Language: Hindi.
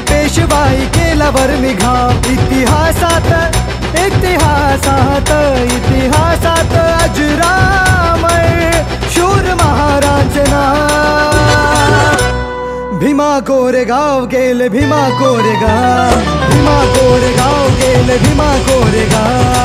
पेशवाई केल्यावर निघाव इतिहासात इतिहासात इतिहासात अजरामर शूर महाराज भीमा कोरेगाव गेल, भीमा कोरेगाव। भीमा कोरेगाव गेल, भीमा कोरेगाव।